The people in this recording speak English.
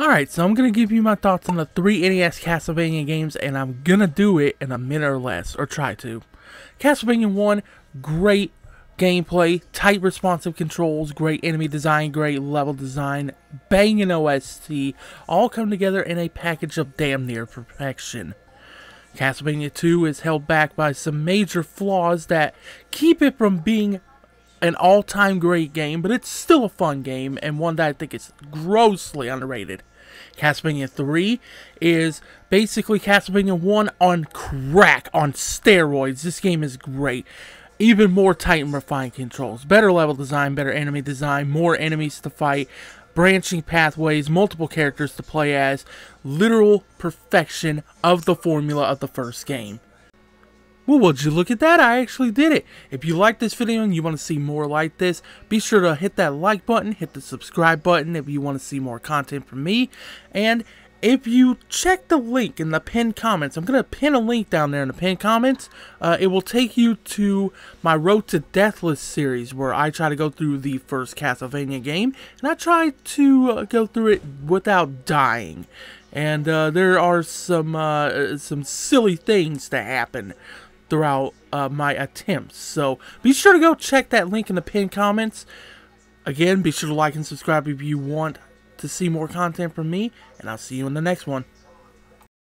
Alright, so I'm going to give you my thoughts on the three NES Castlevania games, and I'm going to do it in a minute or less, or try to. Castlevania 1, great gameplay, tight responsive controls, great enemy design, great level design, banging OST, all come together in a package of damn near perfection. Castlevania 2 is held back by some major flaws that keep it from being an all-time great game, but it's still a fun game and one that I think is grossly underrated. Castlevania 3 is basically Castlevania 1 on crack, on steroids. This game is great. Even more tight and refined controls. Better level design, better enemy design, more enemies to fight, branching pathways, multiple characters to play as. Literal perfection of the formula of the first game. Well, would you look at that? I actually did it. If you like this video and you want to see more like this, be sure to hit that like button, hit the subscribe button if you want to see more content from me. And if you check the link in the pinned comments, I'm going to pin a link down there in the pinned comments. Uh, it will take you to my Road to Deathless series where I try to go through the first Castlevania game. And I try to uh, go through it without dying. And uh, there are some, uh, some silly things to happen throughout uh, my attempts. So be sure to go check that link in the pinned comments. Again, be sure to like and subscribe if you want to see more content from me, and I'll see you in the next one.